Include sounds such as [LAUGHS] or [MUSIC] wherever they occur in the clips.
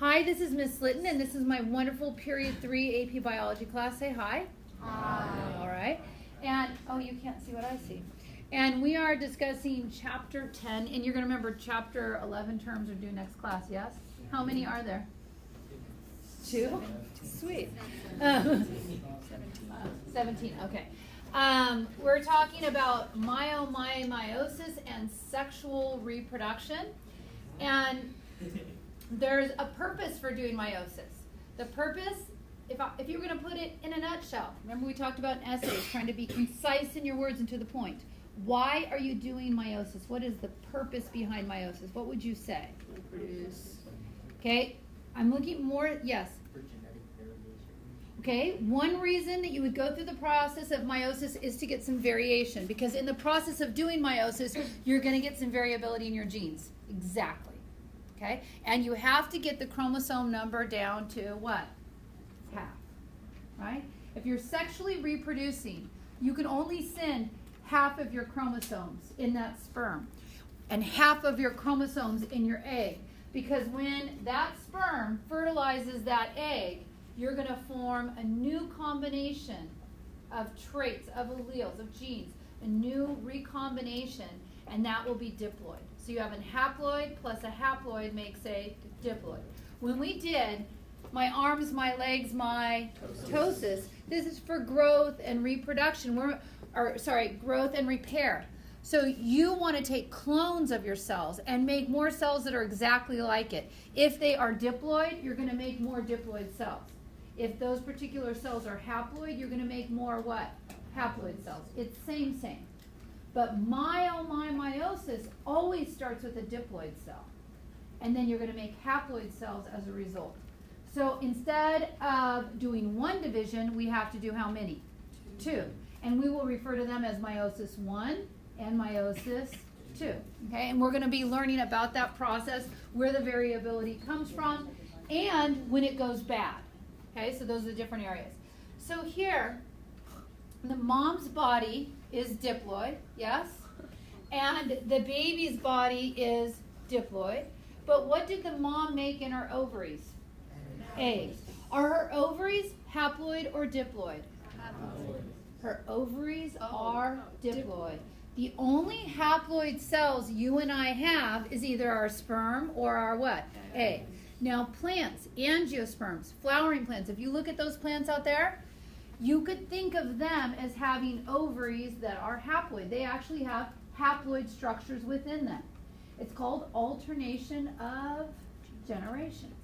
Hi, this is Miss Litton, and this is my wonderful Period 3 AP Biology class. Say hi. Hi. All right. And, oh, you can't see what I see. And we are discussing Chapter 10, and you're going to remember Chapter 11 terms are due next class, yes? How many are there? Two? Sweet. Um, [LAUGHS] 17, okay. Um, we're talking about myomyomyosis and sexual reproduction. And there's a purpose for doing meiosis. The purpose, if, I, if you were going to put it in a nutshell, remember we talked about essays, trying to be concise in your words and to the point. Why are you doing meiosis? What is the purpose behind meiosis? What would you say? Reproduce. Okay, I'm looking more, yes. Genetic variation. Okay, one reason that you would go through the process of meiosis is to get some variation because in the process of doing meiosis, you're going to get some variability in your genes. Exactly. Okay? And you have to get the chromosome number down to what? Half. Right? If you're sexually reproducing, you can only send half of your chromosomes in that sperm and half of your chromosomes in your egg. Because when that sperm fertilizes that egg, you're going to form a new combination of traits, of alleles, of genes, a new recombination, and that will be diploid. So you have a haploid plus a haploid makes a diploid. When we did my arms, my legs, my ptosis, this is for growth and reproduction. We're, or sorry, growth and repair. So you want to take clones of your cells and make more cells that are exactly like it. If they are diploid, you're going to make more diploid cells. If those particular cells are haploid, you're going to make more what? Haploid cells. It's same, same. But myomyomyosis oh always starts with a diploid cell. And then you're going to make haploid cells as a result. So instead of doing one division, we have to do how many? Two. And we will refer to them as meiosis 1 and meiosis 2. Okay, and we're going to be learning about that process, where the variability comes from, and when it goes bad. Okay, so those are the different areas. So here, the mom's body is diploid, yes? And the baby's body is diploid. But what did the mom make in her ovaries? Eggs. Are her ovaries haploid or diploid? Haploid. Her ovaries Oh, are oh, diploid. The only haploid cells you and I have is either our sperm or our what? Egg. Now plants, angiosperms, flowering plants, if you look at those plants out there, you could think of them as having ovaries that are haploid. They actually have haploid structures within them. It's called alternation of generations.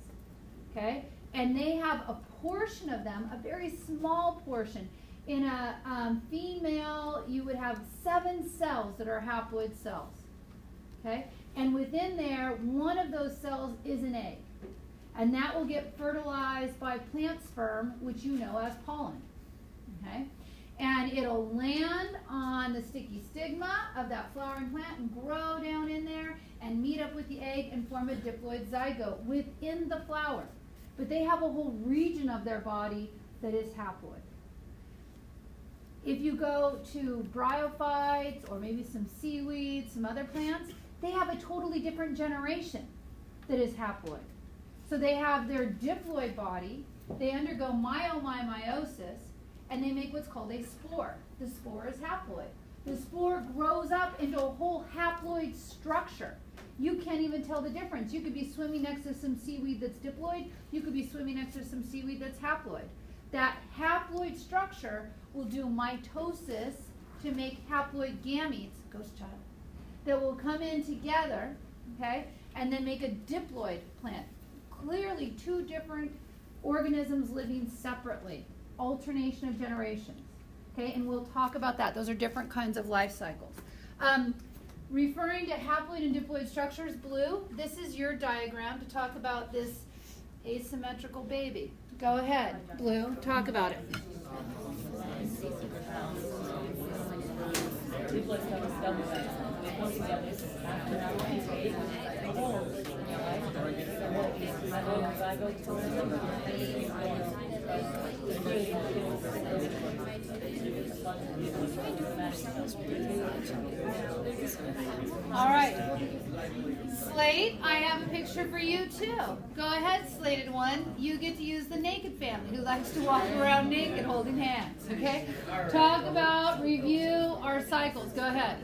Okay? And they have a portion of them, a very small portion. In a um, female, you would have seven cells that are haploid cells. Okay? And within there, one of those cells is an egg. And that will get fertilized by plant sperm, which you know as pollen okay? And it'll land on the sticky stigma of that flowering plant and grow down in there and meet up with the egg and form a diploid zygote within the flower. But they have a whole region of their body that is haploid. If you go to bryophytes or maybe some seaweed, some other plants, they have a totally different generation that is haploid. So they have their diploid body, they undergo myomyomyosis, and they make what's called a spore. The spore is haploid. The spore grows up into a whole haploid structure. You can't even tell the difference. You could be swimming next to some seaweed that's diploid. You could be swimming next to some seaweed that's haploid. That haploid structure will do mitosis to make haploid gametes, ghost child, that will come in together, okay, and then make a diploid plant. Clearly two different organisms living separately alternation of generations. Okay, and we'll talk about that. Those are different kinds of life cycles. Um, referring to haploid and diploid structures, blue, this is your diagram to talk about this asymmetrical baby. Go ahead, blue, talk about it. All right. Slate, I have a picture for you too. Go ahead, slated one. You get to use the naked family who likes to walk around naked holding hands. Okay? Talk about, review our cycles. Go ahead.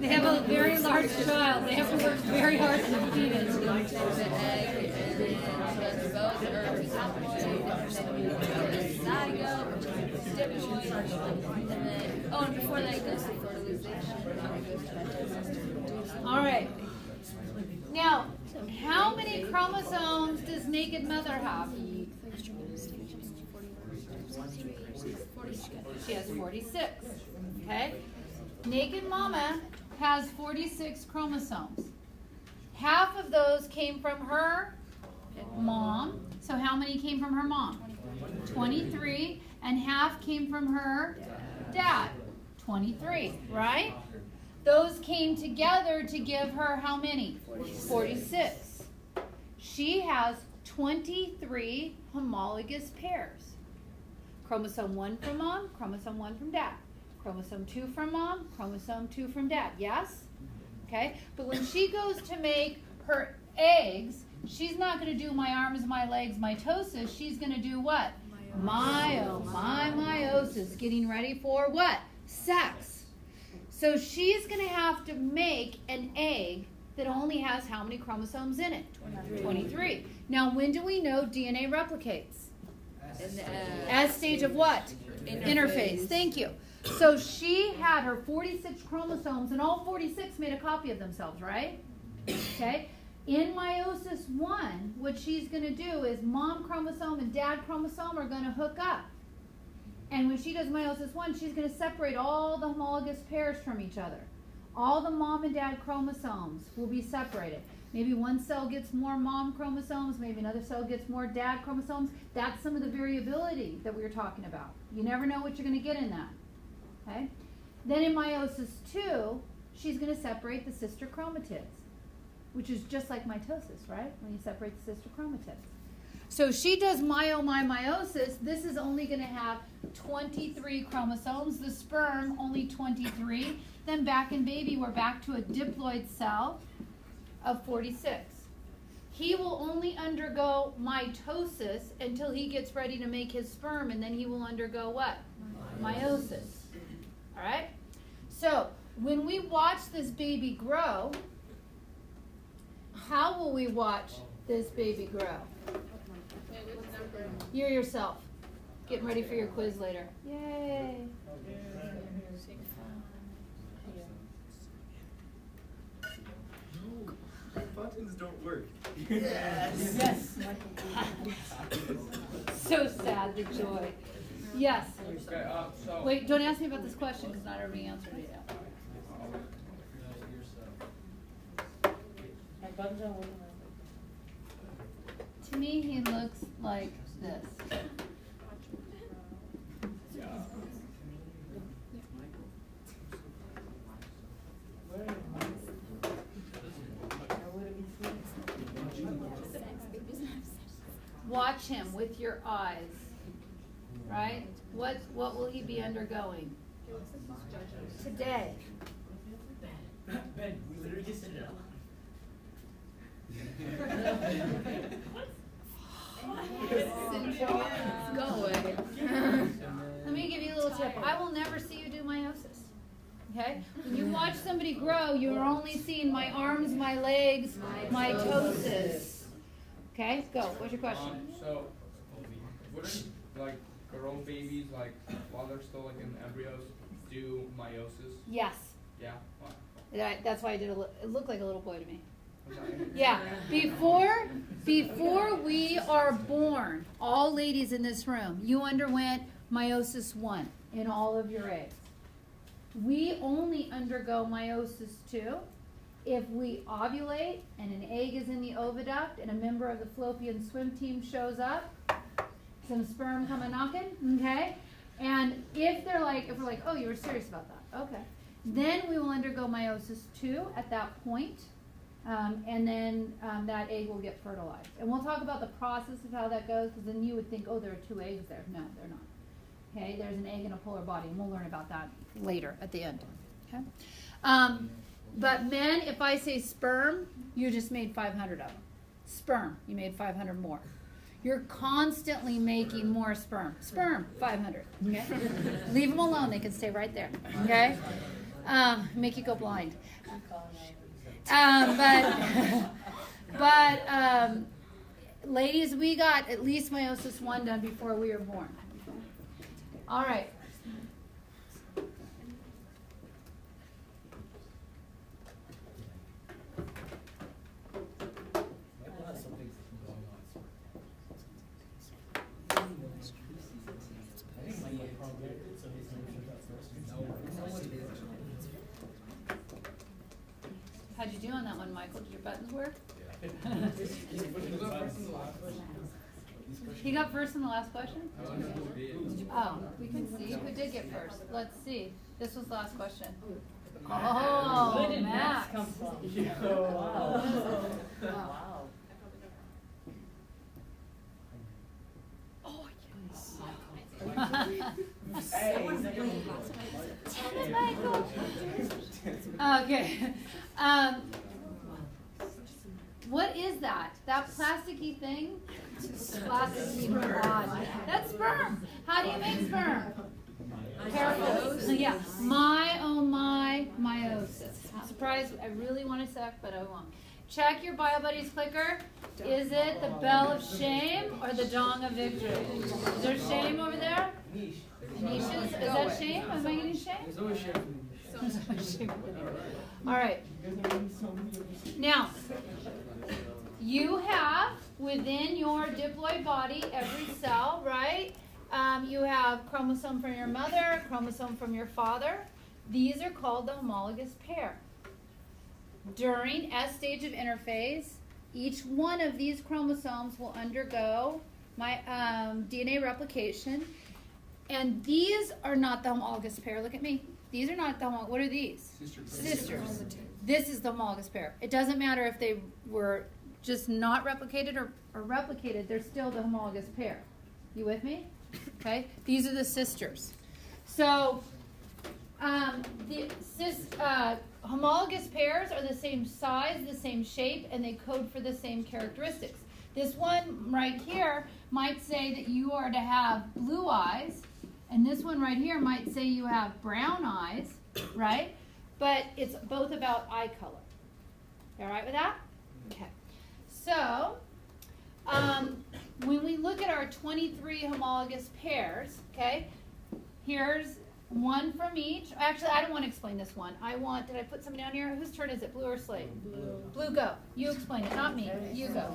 They have a very large child. They have to work very hard to feed it. Oh, and before that, goes to fertilization. All right. Now, how many chromosomes does naked mother have? She has 46. Okay? Naked mama has 46 chromosomes. Half of those came from her mom. So, how many came from her mom? 23. And half came from her dad. 23, right? Those came together to give her how many? 46. She has 23 homologous pairs. Chromosome 1 from mom, chromosome 1 from dad. Chromosome 2 from mom, chromosome 2 from dad. Yes? Okay? But when she goes to make her eggs, she's not going to do my arms, my legs, mitosis. She's going to do what? Myo, my meiosis. Getting ready for what? Sex. So she's going to have to make an egg that only has how many chromosomes in it? 23. Now, when do we know DNA replicates? Uh, As stage of what? Interphase. Thank you. So she had her 46 chromosomes, and all 46 made a copy of themselves, right? Okay. In meiosis one, what she's going to do is mom chromosome and dad chromosome are going to hook up. And when she does meiosis one, she's going to separate all the homologous pairs from each other. All the mom and dad chromosomes will be separated. Maybe one cell gets more mom chromosomes, maybe another cell gets more dad chromosomes. That's some of the variability that we were talking about. You never know what you're going to get in that. Okay? Then in meiosis 2, she's going to separate the sister chromatids, which is just like mitosis, right? When you separate the sister chromatids. So she does myomymeiosis. This is only going to have 23 chromosomes. The sperm, only 23. Then back in baby, we're back to a diploid cell of 46. He will only undergo mitosis until he gets ready to make his sperm, and then he will undergo what? Meiosis. All right? So, when we watch this baby grow, how will we watch this baby grow? You're yourself. Getting ready for your quiz later. Yay. Buttons don't work. Yes. [LAUGHS] so sad, the joy. Yes. Okay, uh, so. Wait, don't ask me about this question because not everybody answered it yet. To me, he looks like this. Watch him with your eyes. Right? What what will he be undergoing? Today. Ben, we literally just did it. Go away. Let me give you a little tip. I will never see you do meiosis. Okay? When you watch somebody grow, you're only seeing my arms, my legs, mitosis. Okay? Go. What's your question? Um, so, wouldn't like grow babies like while they're still like in embryos do meiosis? Yes. Yeah. Wow. That, that's why I did a li- it looked like a little boy to me. Yeah. Before before we are born, all ladies in this room, you underwent meiosis 1 in all of your eggs. We only undergo meiosis 2 if we ovulate and an egg is in the oviduct and a member of the fallopian swim team shows up, some sperm come a knocking, okay? And if they're like, if we're like, oh, you were serious about that, okay. Then we will undergo meiosis two at that point, um, and then um, that egg will get fertilized. And we'll talk about the process of how that goes, because then you would think, oh, there are two eggs there. No, they're not. Okay, there's an egg in a polar body, and we'll learn about that later at the end. Okay, um, but men, if I say sperm, you just made 500 of them. Sperm, you made 500 more. You're constantly making more sperm. Sperm, 500. Okay, [LAUGHS] leave them alone; they can stay right there. Okay, um, make you go blind. Um, but [LAUGHS] but um, ladies, we got at least meiosis one done before we were born. All right. How'd you do on that one, Michael? Did your buttons work? He got first in the last question? Oh, we can see who did get first. Let's see. This was the last question. Oh, Where did Max. Max come from? Wow. Wow. Okay. Um, what is that? That plasticky thing? Plasticky rod. That's sperm. How do you make sperm? Careful. Yeah. My oh my meiosis. Surprise! I really want to suck, but I won't. Check your Bio Buddies clicker. Is it the bell of shame or the dong of victory? Is there shame over there? Nisha's? Is that shame? Am I getting shame? There's always shit. [LAUGHS] All right. Now, you have within your diploid body every cell, right? Um, you have chromosome from your mother, chromosome from your father. These are called the homologous pair. During S stage of interphase, each one of these chromosomes will undergo my um, DNA replication, and these are not the homologous pair. Look at me. These are not the homologous. What are these? Sisters. This is the homologous pair. It doesn't matter if they were just not replicated or, or replicated, they're still the homologous pair. You with me? Okay? These are the sisters. So, um, the cis, uh, homologous pairs are the same size, the same shape, and they code for the same characteristics. This one right here might say that you are to have blue eyes, and this one right here might say you have brown eyes, right? But it's both about eye color. You all right with that? Okay. So, um, when we look at our 23 homologous pairs, okay, here's one from each. Actually, I don't want to explain this one. I want, did I put something down here? Whose turn is it, blue or slate? Blue. Blue, go. You explain it, not me. You go.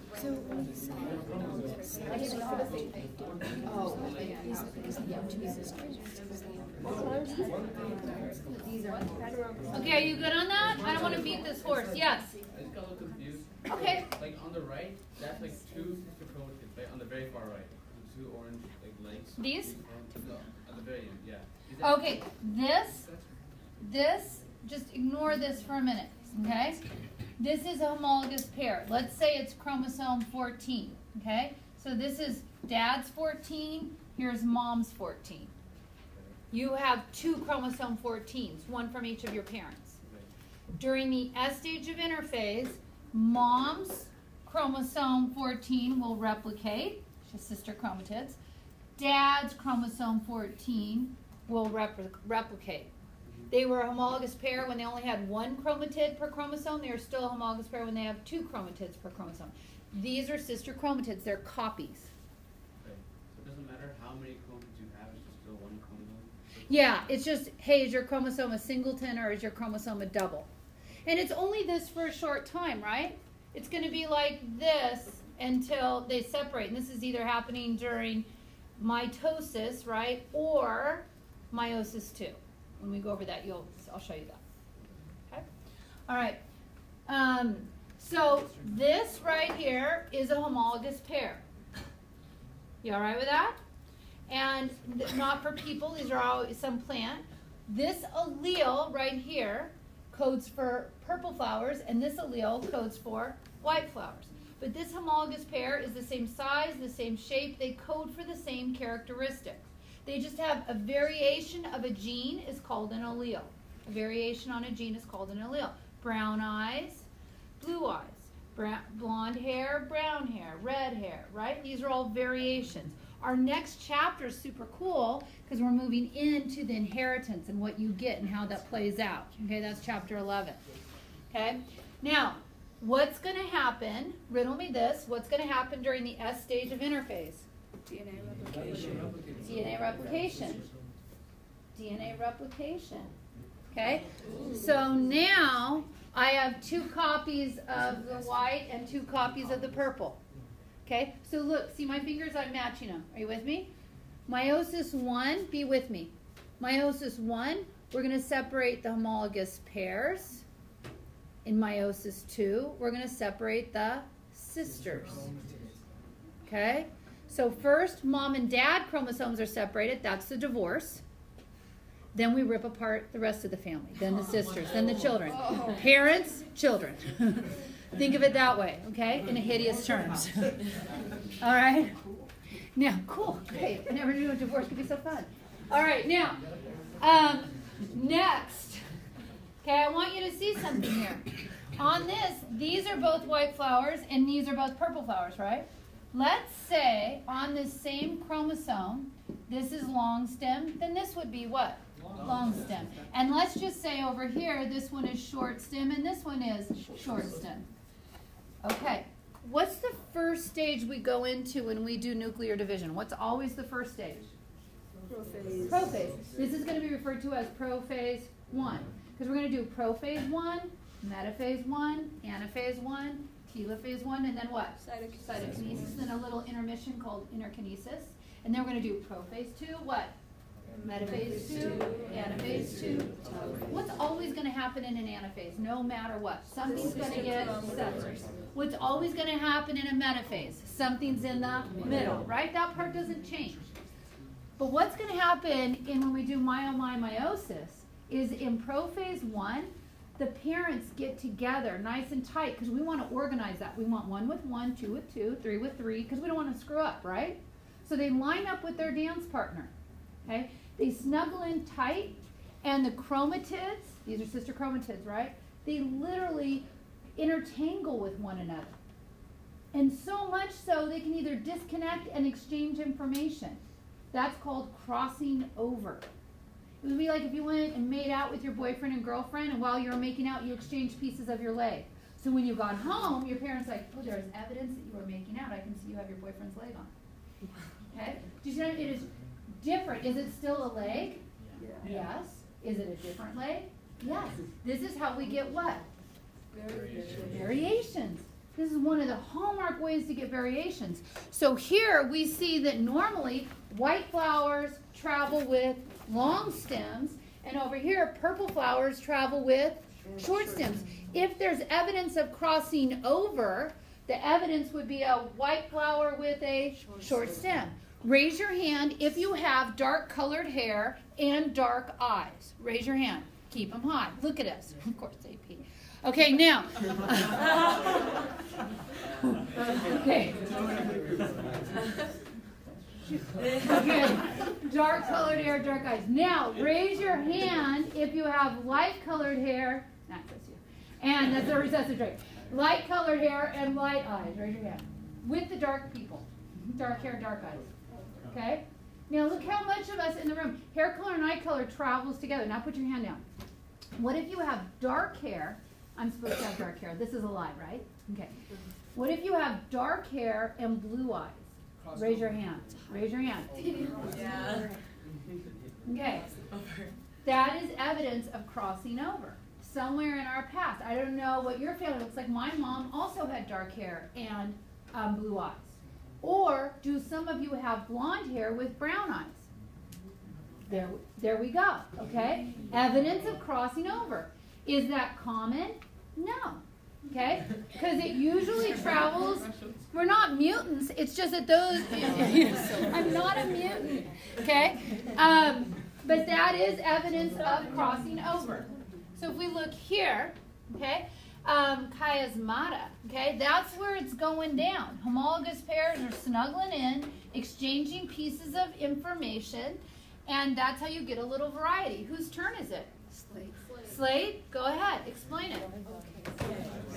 So when you um, I guess it's all the same thing. Oh, is it because two sisters? These are federal. Okay, are you good on that? I don't want to beat this horse. Yes. I just got a little confused. Okay. Like on the right, that's like two sister chromatids, like on the very far right. The two orange like legs. These? No, at the very end, yeah. Okay, this, this, just ignore this for a minute, okay? This is a homologous pair. Let's say it's chromosome 14, okay? So this is dad's 14, here's mom's 14. You have two chromosome 14s, one from each of your parents. During the S stage of interphase, mom's chromosome 14 will replicate, she's sister chromatids. Dad's chromosome 14 will repli- replicate. They were a homologous pair when they only had one chromatid per chromosome. They are still a homologous pair when they have two chromatids per chromosome. These are sister chromatids, they're copies. Okay. So it doesn't matter how many chromatids you have, it's just still one chromosome? Yeah, it's just, hey, is your chromosome a singleton or is your chromosome a double? And it's only this for a short time, right? It's going to be like this until they separate. And this is either happening during mitosis, right, or meiosis two. When we go over that, you'll I'll show you that. Okay. All right. Um, so this right here is a homologous pair. You all right with that? And not for people. These are all some plant. This allele right here codes for purple flowers, and this allele codes for white flowers. But this homologous pair is the same size, the same shape. They code for the same characteristics. They just have a variation of a gene is called an allele. A variation on a gene is called an allele. Brown eyes, blue eyes. Brown, blonde hair, brown hair, red hair, right? These are all variations. Our next chapter is super cool because we're moving into the inheritance and what you get and how that plays out. Okay, that's chapter 11. Okay, now what's going to happen? Riddle me this. What's going to happen during the S stage of interphase? DNA replication. DNA replication. DNA replication. Okay? So now I have two copies of the white and two copies of the purple. Okay? So look, see my fingers? I'm matching them. Are you with me? Meiosis 1, be with me. Meiosis 1, we're going to separate the homologous pairs. In meiosis 2, we're going to separate the sisters. Okay? So first, mom and dad chromosomes are separated. That's the divorce. Then we rip apart the rest of the family. Then the [LAUGHS] sisters. Then the children. Parents, children. [LAUGHS] Think of it that way, okay? In a hideous terms. [LAUGHS] All right? Now, cool, great. I never knew a divorce could be so fun. All right, now, um, next. Okay, I want you to see something here. On this, these are both white flowers and these are both purple flowers, right? Let's say on this same chromosome, this is long stem, then this would be what? Long stem. And let's just say over here, this one is short stem and this one is short stem. Okay. What's the first stage we go into when we do nuclear division? What's always the first stage? Prophase. Prophase. This is going to be referred to as prophase 1. Because we're going to do prophase 1, metaphase 1, anaphase 1, telophase 1, and then what? Cytokinesis. Cytokinesis, and a little intermission called interkinesis. And then we're going to do prophase 2, what? Metaphase 2, anaphase 2. What's always going to happen in an anaphase, no matter what? Something's going to get separated. What's always going to happen in a metaphase? Something's in the middle, right? That part doesn't change. But what's going to happen in when we do myomymeiosis is in prophase 1, the parents get together nice and tight because we want to organize that. We want one with one, two with two, three with three because we don't want to screw up, right? So they line up with their dance partner. Okay? They snuggle in tight, and the chromatids, these are sister chromatids, right? They literally intertangle with one another. And so much so they can either disconnect and exchange information. That's called crossing over. It would be like if you went and made out with your boyfriend and girlfriend, and while you were making out, you exchanged pieces of your leg. So when you got home, your parents like, oh, there's evidence that you were making out. I can see you have your boyfriend's leg on. Okay? Do you see what It is different. Is it still a leg? Yeah. Yes. Is it a different leg? Yes. This is how we get what? Variations. This is one of the hallmark ways to get variations. So here we see that normally white flowers travel with long stems, and over here purple flowers travel with short stems. If there's evidence of crossing over, the evidence would be a white flower with a short stem. Raise your hand if you have dark colored hair and dark eyes. Raise your hand. Keep them high. Look at us. [LAUGHS] Of course, AP. Okay, now. [LAUGHS] okay. [LAUGHS] Okay. [LAUGHS] Dark colored hair, dark eyes. Now, raise your hand if you have light colored hair. Not just you. And that's a recessive trait. Light colored hair and light eyes. Raise your hand. With the dark people. Dark hair, dark eyes. Okay? Now look how much of us in the room, hair color and eye color travels together. Now put your hand down. What if you have dark hair? I'm supposed to have dark hair. This is a lie, right? Okay. What if you have dark hair and blue eyes? Raise your hand. Raise your hand. Yeah. That is evidence of crossing over somewhere in our past. I don't know what your family looks like. My mom also had dark hair and um, blue eyes. Or do some of you have blonde hair with brown eyes? There, there we go. Okay? Evidence of crossing over. Is that common? No. Okay? Because it usually travels. We're not mutants. It's just that those. [LAUGHS] I'm not a mutant. Okay? Um, but that is evidence of crossing over. So if we look here, okay, um, chiasmata, okay, that's where it's going down. Homologous pairs are snuggling in, exchanging pieces of information, and that's how you get a little variety. Whose turn is it? Slate. Slade, go ahead, explain it.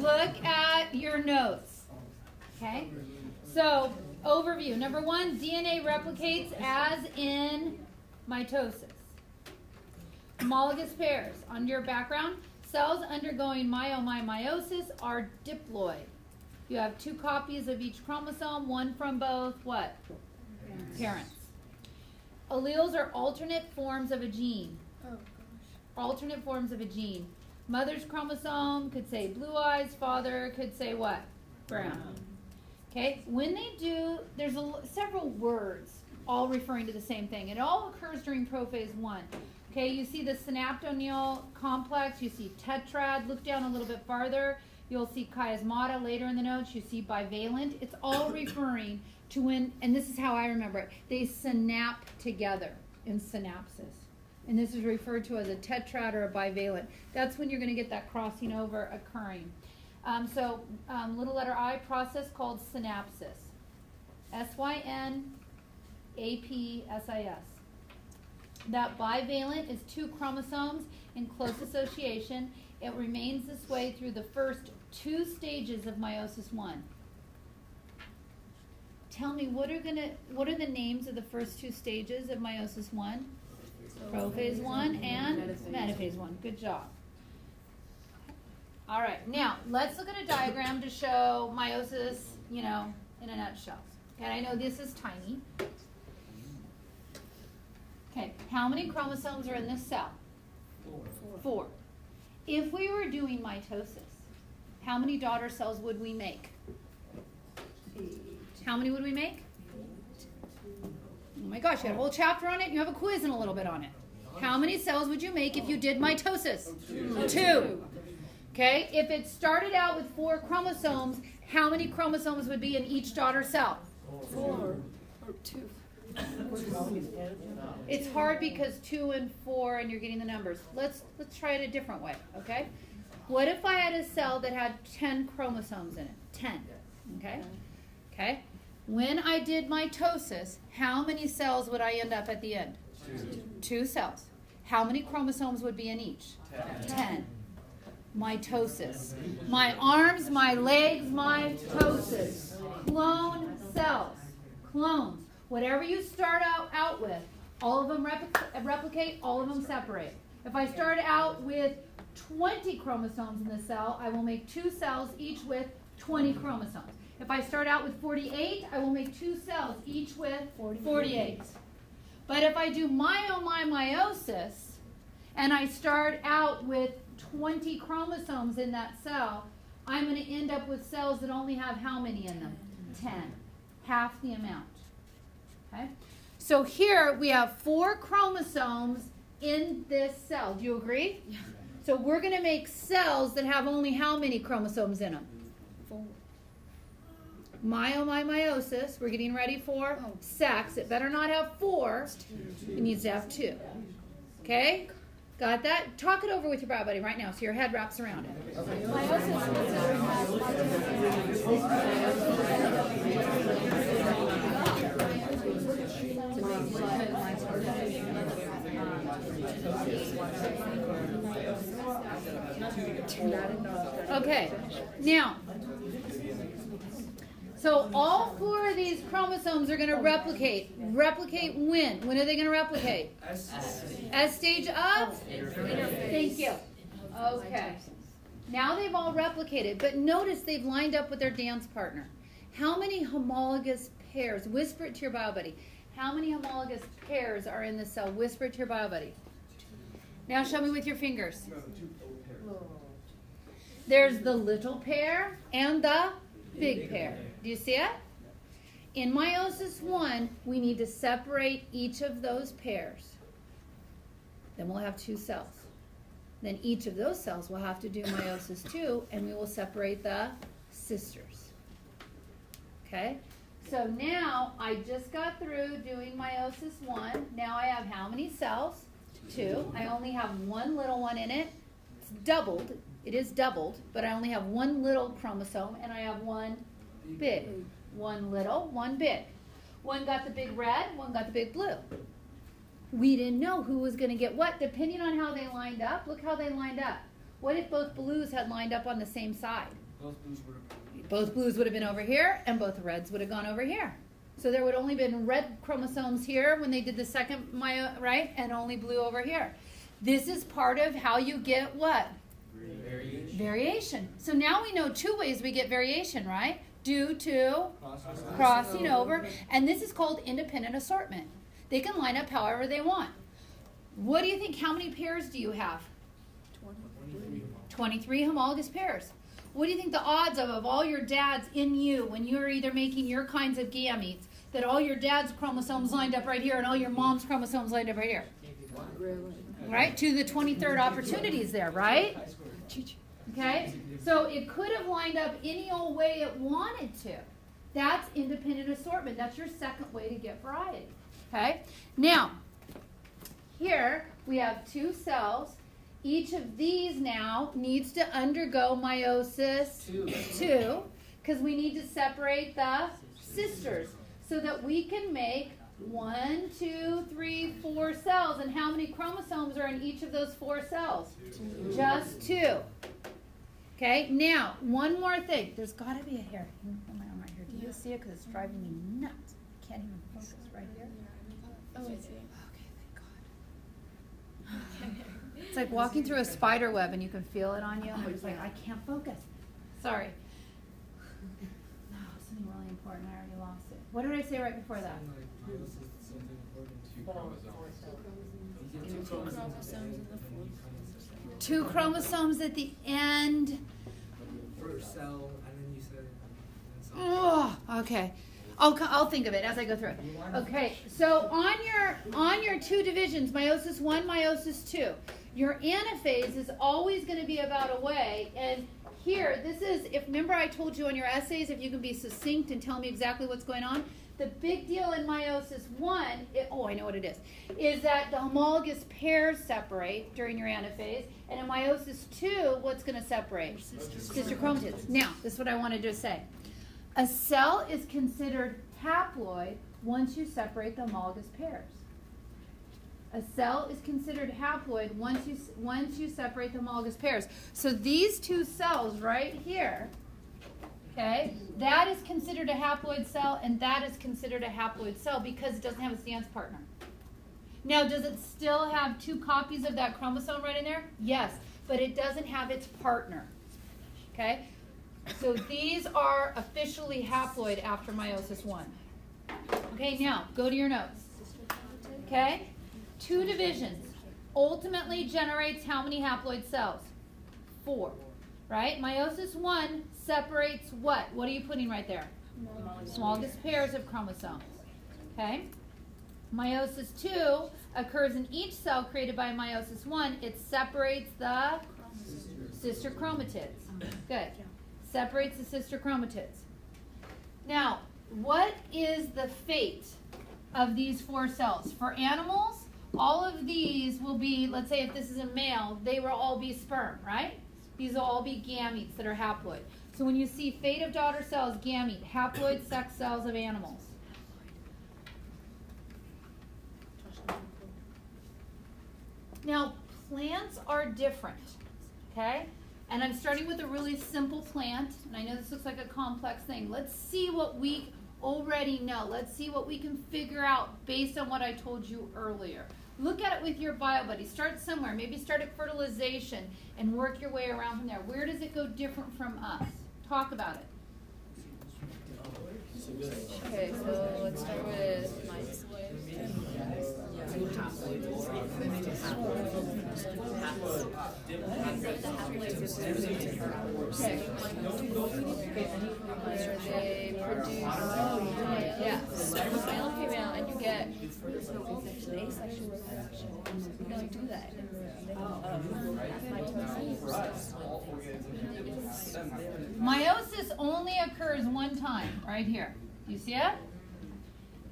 look at your notes. Okay? So overview. Number one, DNA replicates as in mitosis. Homologous pairs. On your background, cells undergoing myomymeiosis are diploid. You have two copies of each chromosome, one from both what? Parents. Alleles are alternate forms of a gene Oh, alternate forms of a gene. Mother's chromosome could say blue eyes, father could say what? Brown. Okay, when they do, there's a, several words all referring to the same thing. It all occurs during prophase one. Okay, you see the synaptonemal complex, you see tetrad, look down a little bit farther, you'll see chiasmata later in the notes, you see bivalent. It's all [COUGHS] referring to when, and this is how I remember it, they synap together in synapses. And this is referred to as a tetrad or a bivalent. That's when you're going to get that crossing over occurring. Um, so, um, little letter I process called synapsis. S Y N A P S I S. That bivalent is two chromosomes in close association. It remains this way through the first two stages of meiosis one. Tell me what are gonna what are the names of the first two stages of meiosis one? Prophase one and metaphase one. Good job. All right, now let's look at a diagram to show meiosis, you know, in a nutshell. Okay, I know this is tiny. Okay, how many chromosomes are in this cell? Four. If we were doing mitosis, how many daughter cells would we make? How many would we make? Oh my gosh, you had a whole chapter on it. You have a quiz and a little bit on it. How many cells would you make if you did mitosis? Two. Okay, if it started out with four chromosomes, how many chromosomes would be in each daughter cell? Four or two. It's hard because two and four, and you're getting the numbers. Let's let's try it a different way. Okay. What if I had a cell that had ten chromosomes in it? Ten. Okay. Okay. When I did mitosis, how many cells would I end up at the end? Two cells. How many chromosomes would be in each? Ten. Mitosis. My arms, my legs, mitosis. Clone cells. Clones. Whatever you start out, out with, all of them replic- replicate, all of them separate. If I start out with 20 chromosomes in the cell, I will make two cells, each with 20 chromosomes. If I start out with 48, I will make two cells, each with 48. But if I do myomymeiosis and I start out with 20 chromosomes in that cell, I'm going to end up with cells that only have how many in them? 10. Half the amount. Okay? So here we have four chromosomes in this cell. Do you agree? Yeah. So we're going to make cells that have only how many chromosomes in them? Four. Myomymeiosis, we're getting ready for oh. sex. It better not have four. It needs to have two. Okay? Got that? Talk it over with your brow buddy right now so your head wraps around it. Okay, now, so all four of these chromosomes are going to replicate. Replicate when? When are they going to replicate? As stage of? Thank you. Okay. Now they've all replicated, but notice they've lined up with their dance partner. How many homologous pairs? Whisper it to your bio buddy. How many homologous pairs are in the cell? Whisper it to your bio buddy. Now show me with your fingers. There's the little pair and the big pair. Do you see it? In meiosis one, we need to separate each of those pairs. Then we'll have two cells. Then each of those cells will have to do meiosis two, and we will separate the sisters. Okay? So now I just got through doing meiosis one. Now I have how many cells? Two. I only have one little one in it. It's doubled. It is doubled, but I only have one little chromosome and I have one big. One little, one big. One got the big red, one got the big blue. We didn't know who was going to get what depending on how they lined up. Look how they lined up. What if both blues had lined up on the same side? Both blues would have. Both blues would have been over here and both reds would have gone over here. So there would only been red chromosomes here when they did the second myo, right? And only blue over here. This is part of how you get what? Variation. Variation. So now we know two ways we get variation, right? Due to crossing over. And this is called independent assortment. They can line up however they want. What do you think? How many pairs do you have? 23 homologous pairs. What do you think the odds of, of all your dads in you when you're either making your kinds of gametes, that all your dad's chromosomes lined up right here and all your mom's chromosomes lined up right here? Right? To the 23rd opportunities there, right? Okay? So it could have lined up any old way it wanted to. That's independent assortment. That's your second way to get variety. Okay? Now, here we have two cells. Each of these now needs to undergo meiosis two, because we need to separate the sisters so that we can make one, two, three, four cells. And how many chromosomes are in each of those four cells? Just two. Okay, now, one more thing. There's got to be a hair on my arm right here. Do you see it? Because it's driving me nuts. I can't even focus right here. Oh, I see. Okay, thank God. It's like walking through a spider web and you can feel it on you. And we're just like, I can't focus. Sorry. No, something really important. I already lost it. What did I say right before that? Chromosomes in the fourth. Two chromosomes at the end. First cell, and then you said. Oh, okay. I'll, I'll think of it as I go through it. Okay, so on your on your two divisions, meiosis one, meiosis two, your anaphase is always going to be about a way. And here, this is if remember I told you on your essays, if you can be succinct and tell me exactly what's going on. The big deal in meiosis one, it, oh, I know what it is, is that the homologous pairs separate during your anaphase, and in meiosis two, what's going to separate? Sister chromatids. Now, this is what I wanted to say. A cell is considered haploid once you separate the homologous pairs. A cell is considered haploid once you once you separate the homologous pairs. So these two cells right here, okay, that is considered a haploid cell, and that is considered a haploid cell because it doesn't have a stance partner. Now, does it still have two copies of that chromosome right in there? Yes, but it doesn't have its partner. Okay? So these are officially haploid after meiosis one. Okay, now go to your notes. Okay? Two divisions ultimately generates how many haploid cells? Four. Right? Meiosis one separates what? What are you putting right there? Smallest pairs of chromosomes. Okay? Meiosis two occurs in each cell created by meiosis one. It separates the sister chromatids. Good separates the sister chromatids. Now, what is the fate of these four cells? For animals, all of these will be, let's say if this is a male, they will all be sperm, right? These will all be gametes that are haploid. So when you see fate of daughter cells, gamete, haploid sex cells of animals. Now, plants are different, okay? And I'm starting with a really simple plant, and I know this looks like a complex thing. Let's see what we already know. Let's see what we can figure out based on what I told you earlier. Look at it with your bio buddy. Start somewhere. Maybe start at fertilization and work your way around from there. Where does it go different from us? Talk about it. Okay, so let's start with produce, yeah, male and female, and you get reproduction. You don't do that. Meiosis only occurs one time, right here. You see it?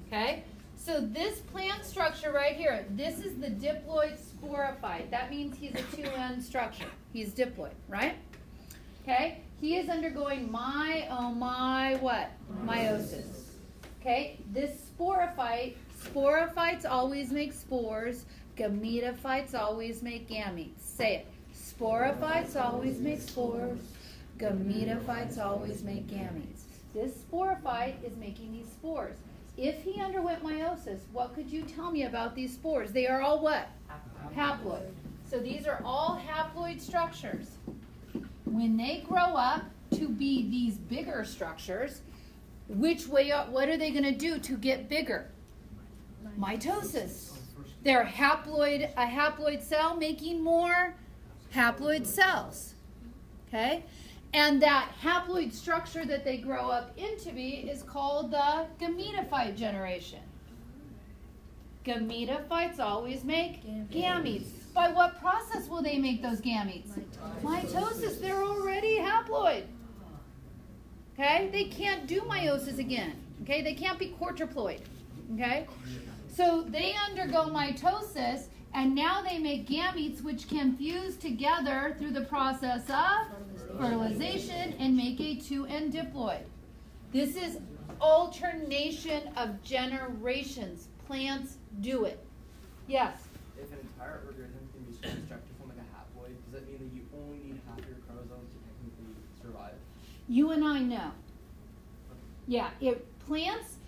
Okay. So this plant structure right here, this is the diploid sporophyte. That means he's a 2N structure. He's diploid, right? Okay. He is undergoing my oh my what? Meiosis. Okay. This sporophyte, sporophytes always make spores. Gametophytes always make gametes. Say it. Sporophytes always make spores. Gametophytes always make gametes. This sporophyte is making these spores. If he underwent meiosis, what could you tell me about these spores? They are all what? Haploid. So these are all haploid structures. When they grow up to be these bigger structures, which way up, what are they going to do to get bigger? Mitosis. They're haploid, a haploid cell making more haploid cells. Okay? And that haploid structure that they grow up into be is called the gametophyte generation. Gametophytes always make gametes. By what process will they make those gametes? Mitosis. They're already haploid. Okay? They can't do meiosis again. Okay? They can't be quadruploid. Okay? So they undergo mitosis and now they make gametes which can fuse together through the process of fertilization and make a 2N diploid. This is alternation of generations. Plants do it. Yes? If an entire organism can be constructed from like a haploid, does that mean that you only need half your chromosomes to technically survive? You and I know. Yeah, it, plants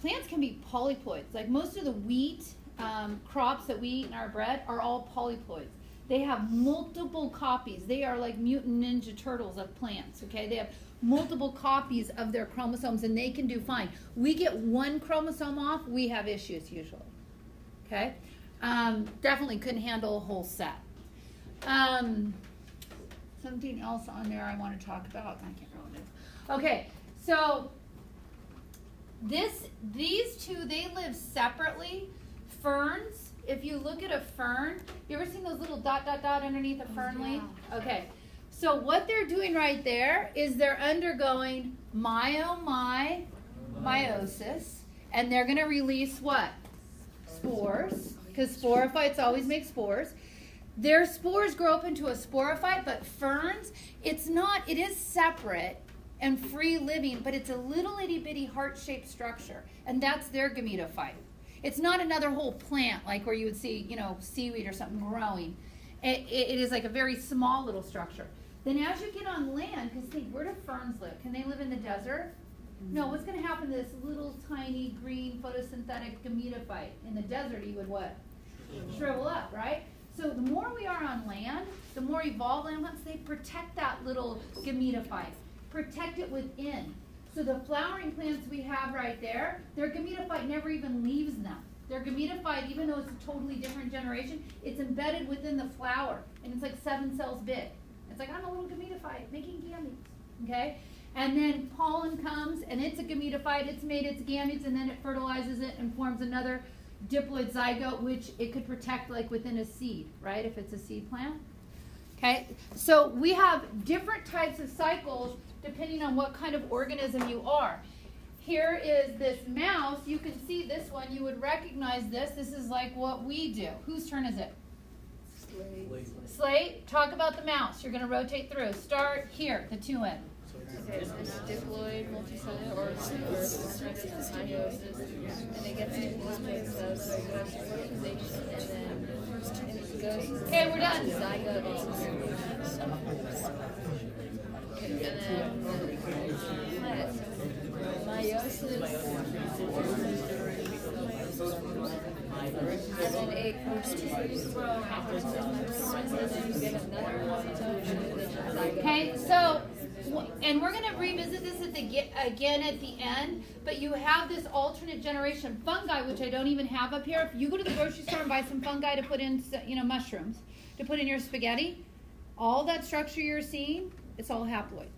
plants can be polyploids. Like most of the wheat um, crops that we eat in our bread are all polyploids. They have multiple copies. They are like mutant ninja turtles of plants. Okay, they have multiple copies of their chromosomes, and they can do fine. We get one chromosome off, we have issues usually. Okay, um, definitely couldn't handle a whole set. Um, something else on there I want to talk about. I can't remember. Okay, so this these two they live separately. Ferns, if you look at a fern, you ever seen those little dot dot dot underneath a oh, fern leaf? Okay. So what they're doing right there is they're undergoing myomy meiosis, and they're going to release what? Spores, because sporophytes always make spores. Their spores grow up into a sporophyte, but ferns, it's not, it is separate and free living, but it's a little itty bitty heart shaped structure, and that's their gametophyte. It's not another whole plant like where you would see, you know, seaweed or something growing. It, it, is like a very small little structure. Then as you get on land, because think, where do ferns live? Can they live in the desert? No, what's going to happen to this little tiny green photosynthetic gametophyte? In the desert, he would what? Shrivel up, right? So the more we are on land, the more evolved land plants, they protect that little gametophyte, protect it within. So the flowering plants we have right there, their gametophyte never even leaves them. Their gametophyte, even though it's a totally different generation, it's embedded within the flower, and it's like seven cells big. It's like I'm a little gametophyte making gametes, okay? And then pollen comes, and it's a gametophyte. It's made its gametes, and then it fertilizes it and forms another diploid zygote, which it could protect like within a seed, right? If it's a seed plant. Okay, so we have different types of cycles depending on what kind of organism you are. Here is this mouse. You can see this one. You would recognize this. This is like what we do. Whose turn is it? Slate. Slate, talk about the mouse. You're going to rotate through. Start here, the 2N. Okay, so it's diploid multicellular organism versus meiosis, and it gets into these places, so it goes to fertilization, and then it meiosis. Okay, we're done. Zygote is Okay, and then the plant. Meiosis. And then it zygote. Okay, so, and we're gonna revisit this at the, again at the end, but you have this alternate generation fungi, which I don't even have up here. If you go to the grocery store and buy some fungi to put in, you know, mushrooms, to put in your spaghetti, all that structure you're seeing, it's all haploid.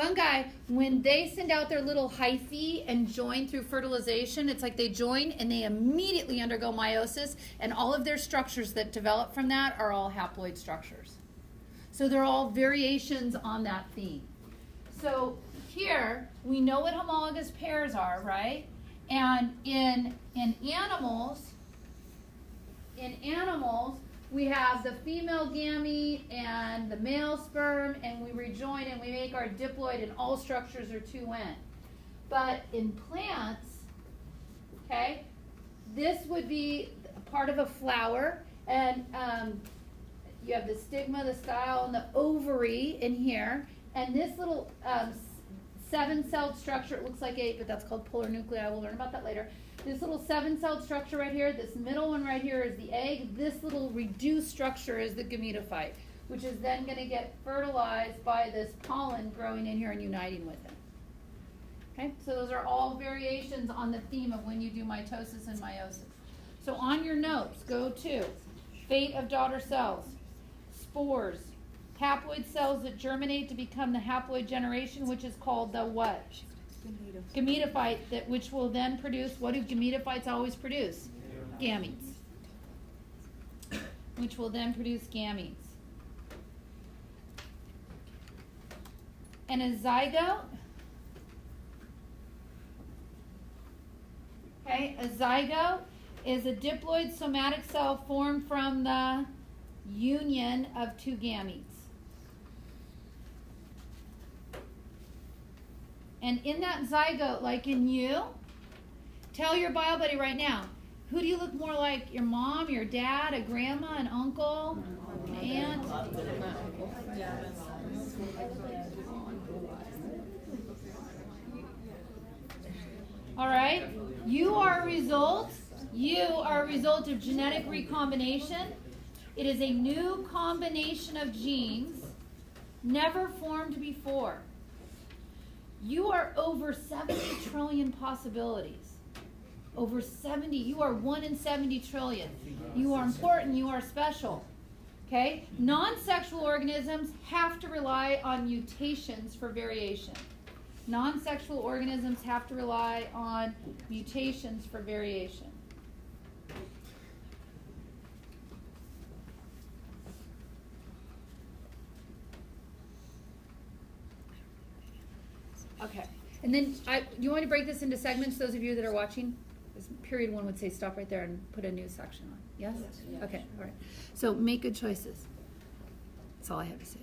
Fungi, when they send out their little hyphae and join through fertilization, it's like they join and they immediately undergo meiosis, and all of their structures that develop from that are all haploid structures. So they're all variations on that theme. So here we know what homologous pairs are, right? And in in animals, in animals, we have the female gamete and the male sperm, and we rejoin and we make our diploid, and all structures are 2N. But in plants, okay, this would be part of a flower, and um, you have the stigma, the style, and the ovary in here, and this little um, seven-celled structure, it looks like eight, but that's called polar nuclei. We'll learn about that later. This little seven-celled structure right here, this middle one right here is the egg. This little reduced structure is the gametophyte, which is then going to get fertilized by this pollen growing in here and uniting with it. Okay, so those are all variations on the theme of when you do mitosis and meiosis. So on your notes, go to fate of daughter cells, spores, haploid cells that germinate to become the haploid generation, which is called the what? Gametophyte, that which will then produce. What do gametophytes always produce? Gametes. Which will then produce gametes. And a zygote. Okay, a zygote is a diploid somatic cell formed from the union of two gametes. And in that zygote, like in you, tell your bio buddy right now, who do you look more like? Your mom, your dad, a grandma, an uncle, an aunt? All right? You are a result. You are a result of genetic recombination. It is a new combination of genes never formed before. You are over 70 trillion possibilities. Over 70. You are 1 in 70 trillion. You are important. You are special. Okay? Non sexual organisms have to rely on mutations for variation. Non sexual organisms have to rely on mutations for variation. Okay. And then I, you want me to break this into segments, those of you that are watching? This period one would say stop right there and put a new section on. Yes? Okay, all right. So make good choices. That's all I have to say.